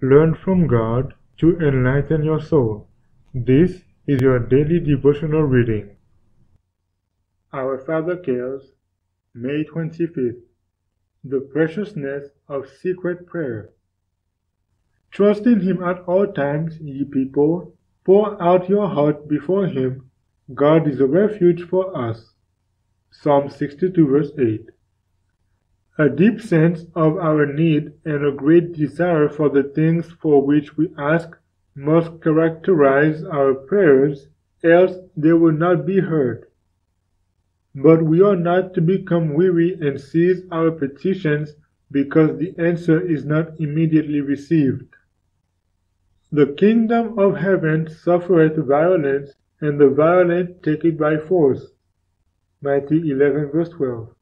Learn from God to enlighten your soul. This is your daily devotional reading. Our Father cares, May 25th. The preciousness of secret prayer. Trust in Him at all times, ye people. Pour out your heart before Him. God is a refuge for us. Psalm 62, verse 8. A deep sense of our need and a great desire for the things for which we ask must characterize our prayers, else they will not be heard. But we are not to become weary and cease our petitions because the answer is not immediately received. The kingdom of heaven suffereth violence, and the violent take it by force. Matthew 11, verse 12.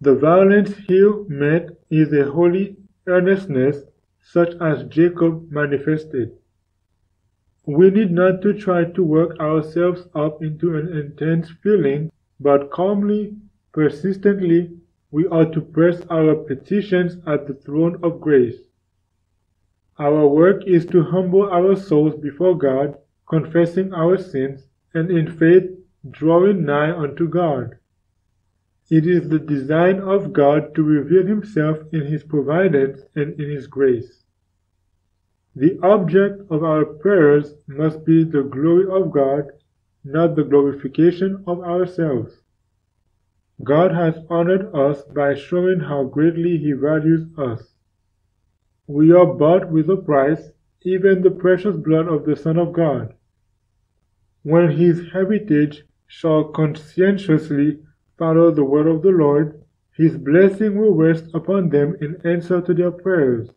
The violence here meant is a holy earnestness such as Jacob manifested. We need not to try to work ourselves up into an intense feeling, but calmly, persistently, we ought to press our petitions at the throne of grace. Our work is to humble our souls before God, confessing our sins, and in faith drawing nigh unto God. It is the design of God to reveal Himself in His providence and in His grace. The object of our prayers must be the glory of God, not the glorification of ourselves. God has honored us by showing how greatly He values us. We are bought with a price, even the precious blood of the Son of God. When His heritage shall conscientiously follow the word of the Lord, his blessing will rest upon them in answer to their prayers.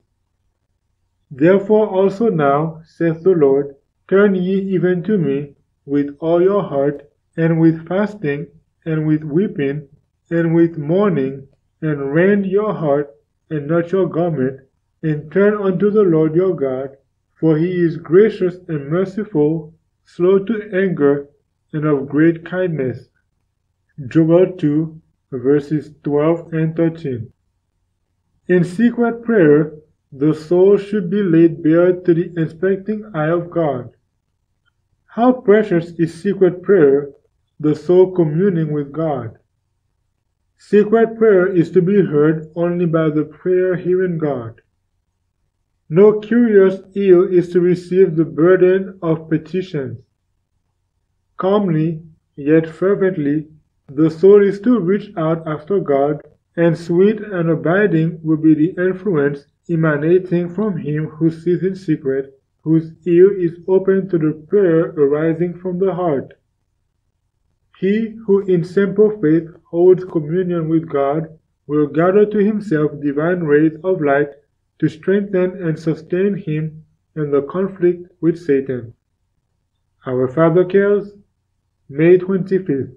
Therefore also now, saith the Lord, turn ye even to me with all your heart, and with fasting, and with weeping, and with mourning, and rend your heart, and not your garment, and turn unto the Lord your God, for he is gracious and merciful, slow to anger, and of great kindness Joel 2, verses 12 and 13. In secret prayer, the soul should be laid bare to the inspecting eye of God. How precious is secret prayer, the soul communing with God. Secret prayer is to be heard only by the prayer hearing God. No curious ear is to receive the burden of petitions. Calmly, yet fervently, the soul is to reach out after God, and sweet and abiding will be the influence emanating from Him who sees in secret, whose ear is open to the prayer arising from the heart. He who in simple faith holds communion with God will gather to himself divine rays of light to strengthen and sustain him in the conflict with Satan. Our Father cares, May 25th.